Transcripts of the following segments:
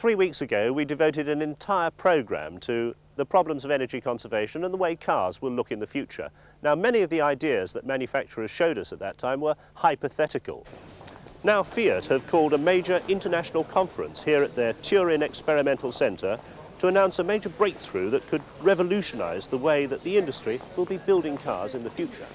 Three weeks ago, we devoted an entire programme to the problems of energy conservation and the way cars will look in the future. Now, many of the ideas that manufacturers showed us at that time were hypothetical. Now, Fiat have called a major international conference here at their Turin Experimental Centre to announce a major breakthrough that could revolutionise the way that the industry will be building cars in the future.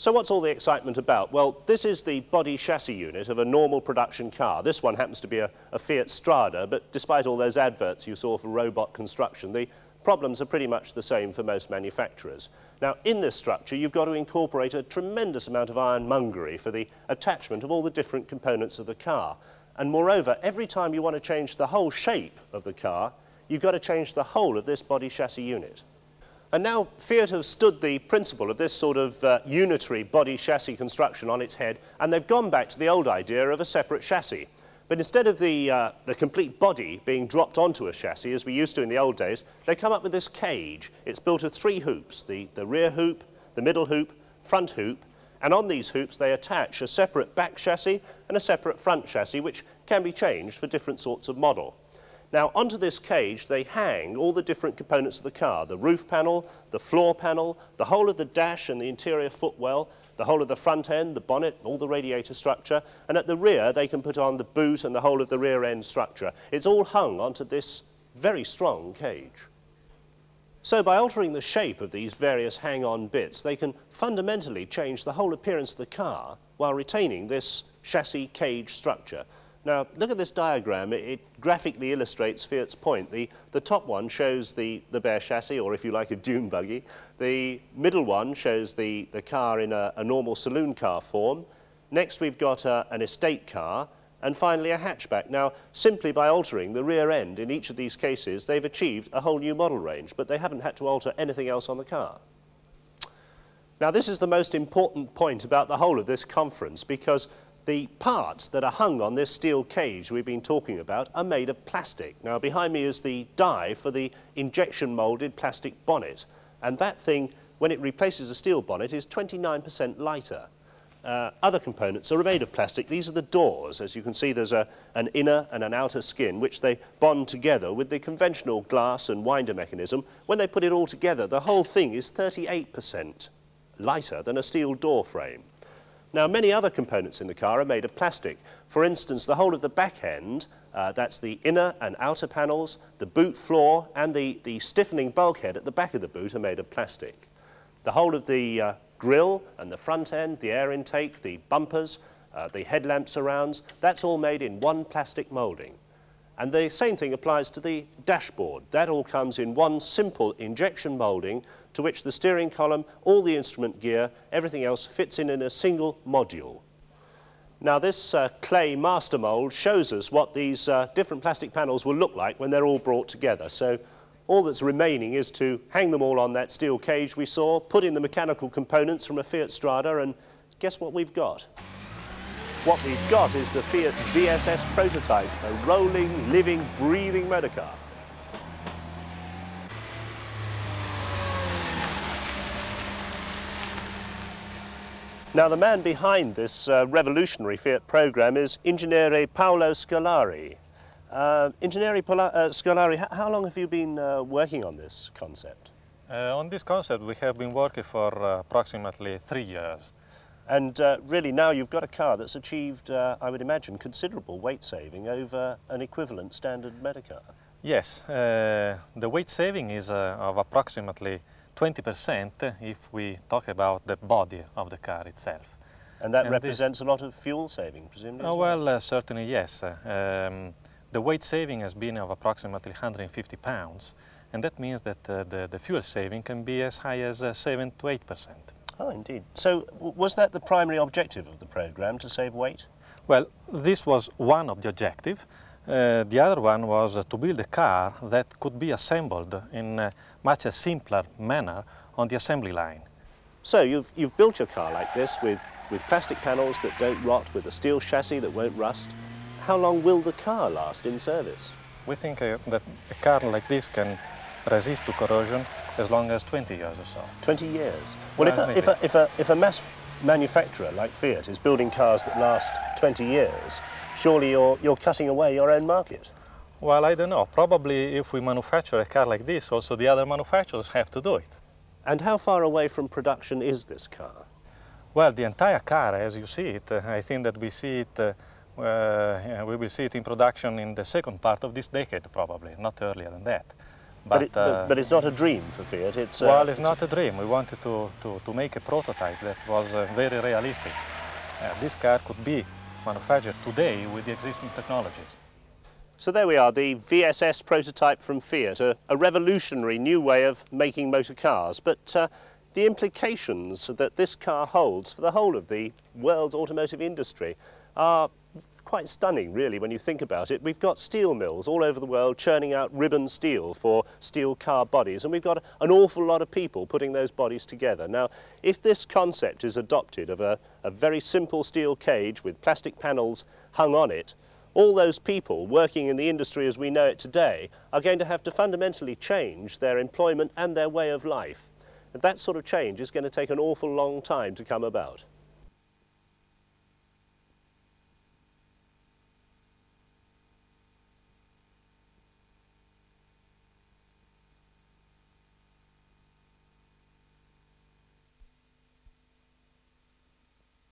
So what's all the excitement about? Well, this is the body chassis unit of a normal production car. This one happens to be a, a, Fiat Strada, but despite all those adverts you saw for robot construction, the problems are pretty much the same for most manufacturers. Now, in this structure, you've got to incorporate a tremendous amount of ironmongery for the attachment of all the different components of the car. And moreover, every time you want to change the whole shape of the car, you've got to change the whole of this body chassis unit. And now Fiat have stood the principle of this sort of uh, unitary body chassis construction on its head, and they've gone back to the old idea of a separate chassis. But instead of the, uh, the complete body being dropped onto a chassis, as we used to in the old days, they come up with this cage. It's built of three hoops, the, the rear hoop, the middle hoop, front hoop, and on these hoops they attach a separate back chassis and a separate front chassis, which can be changed for different sorts of model. Now, onto this cage, they hang all the different components of the car, the roof panel, the floor panel, the whole of the dash and the interior footwell, the whole of the front end, the bonnet, all the radiator structure, and at the rear, they can put on the boot and the whole of the rear end structure. It's all hung onto this very strong cage. So by altering the shape of these various hang-on bits, they can fundamentally change the whole appearance of the car while retaining this chassis cage structure. Now, look at this diagram. It, it, graphically illustrates Fiat's point. The, the top one shows the, the bare chassis, or if you like, a dune buggy. The middle one shows the, the car in a, a normal saloon car form. Next, we've got a, an estate car, and finally a hatchback. Now, simply by altering the rear end in each of these cases, they've achieved a whole new model range, but they haven't had to alter anything else on the car. Now, this is the most important point about the whole of this conference, because the parts that are hung on this steel cage we've been talking about are made of plastic. Now behind me is the die for the injection moulded plastic bonnet and that thing when it replaces a steel bonnet is 29% lighter. Uh, other components are made of plastic. These are the doors. As you can see, there's a, an inner and an outer skin, which they bond together with the conventional glass and winder mechanism. When they put it all together, the whole thing is 38% lighter than a steel door frame. Now, many other components in the car are made of plastic. For instance, the whole of the back end, uh, that's the inner and outer panels, the boot floor, and the, the stiffening bulkhead at the back of the boot are made of plastic. The whole of the uh, grille and the front end, the air intake, the bumpers, uh, the headlamp surrounds, that's all made in one plastic moulding. And the same thing applies to the dashboard. That all comes in one simple injection moulding to which the steering column, all the instrument gear, everything else fits in in a single module. Now this uh, clay master mould shows us what these uh, different plastic panels will look like when they're all brought together. So all that's remaining is to hang them all on that steel cage we saw, put in the mechanical components from a Fiat Strada and guess what we've got? What we've got is the Fiat VSS prototype, a rolling, living, breathing motor car. Now, the man behind this uh, revolutionary Fiat program is Ingegnere Paolo Scolari. Uh, Ingegnere uh, Scolari, how long have you been uh, working on this concept? Uh, on this concept, we have been working for uh, approximately three years. And uh, really now you've got a car that's achieved, uh, I would imagine, considerable weight saving over an equivalent standard motor car. Yes, uh, the weight saving is uh, of approximately 20% if we talk about the body of the car itself. And that and represents a lot of fuel saving, presumably? Oh, well, uh, certainly yes. Uh, um, the weight saving has been of approximately 150 pounds, and that means that the, the fuel saving can be as high as 7 to 8 percent. Oh, indeed. So was that the primary objective of the programme, to save weight? Well, this was one of the objectives. Uh, the other one was uh, to build a car that could be assembled in a much a simpler manner on the assembly line. So you've, you've built your car like this with, with plastic panels that don't rot, with a steel chassis that won't rust. How long will the car last in service? We think uh, that a car like this can resist to corrosion as long as 20 years or so. 20 years? Well, if, a, if, a, if, a, if a mass manufacturer like Fiat is building cars that last 20 years, surely you're, you're cutting away your own market. Well, I don't know. Probably if we manufacture a car like this, also the other manufacturers have to do it. And how far away from production is this car? Well, the entire car, as you see it, uh, I think that we see it, uh, uh, we will see it in production in the second part of this decade, probably, not earlier than that. But, but, it, but, uh, but it's not a dream for Fiat. It's uh, well, it's, it's not a dream. We wanted to, to, to make a prototype that was uh, very realistic. this car could be manufactured today with the existing technologies. So there we are, the VSS prototype from Fiat, a, a revolutionary new way of making motor cars. But uh, the implications that this car holds for the whole of the world's automotive industry are quite stunning, really, when you think about it. We've got steel mills all over the world churning out ribbon steel for steel car bodies, and we've got an awful lot of people putting those bodies together. Now, if this concept is adopted of a, a very simple steel cage with plastic panels hung on it, all those people working in the industry as we know it today are going to have to fundamentally change their employment and their way of life. And that sort of change is going to take an awful long time to come about.